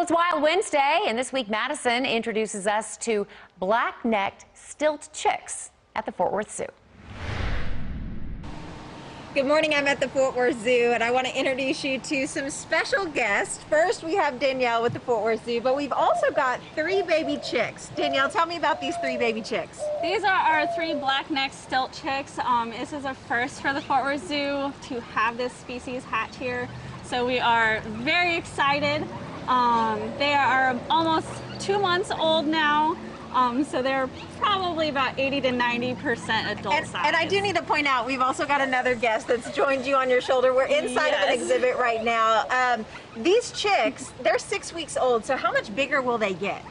Well, it's Wild Wednesday, and this week Madison introduces us to black-necked stilt chicks at the Fort Worth Zoo. Good morning, I'm at the Fort Worth Zoo and I want to introduce you to some special guests. First, we have Danielle with the Fort Worth Zoo, but we've also got three baby chicks. Danielle, tell me about these three baby chicks. These are our three black-necked stilt chicks. Um, this is a first for the Fort Worth Zoo to have this species hatch here. So we are very excited. Um, they are almost two months old now. Um, so they're probably about 80 to 90 percent adult And, size. and I do need to point out, we've also got another guest that's joined you on your shoulder. We're inside of an exhibit right now. Um, these chicks, they're six weeks old, so how much bigger will they get?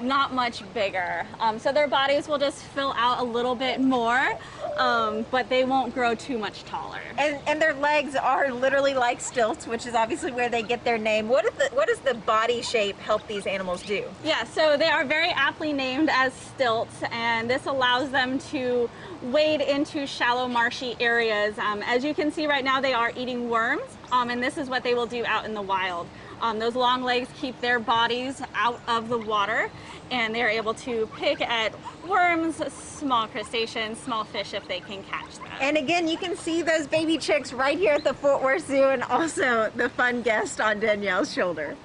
Not much bigger. Um, so their bodies will just fill out a little bit more, um, but they won't grow too much taller. And, and their legs are literally like stilts, which is obviously where they get their name. What, is the, what does the body shape help these animals do? Yeah, so they are very aptly named as stilts, and this allows them to wade into shallow marshy areas. Um, as you can see right now, they are eating worms, um, and this is what they will do out in the wild. Um, those long legs keep their bodies out of the water, and they're able to pick at worms, small crustaceans, small fish if they can catch them. And again, you can see those baby chicks right here at the Fort Worth Zoo and also the fun guest on Danielle's shoulder.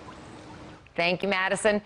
Thank you, Madison.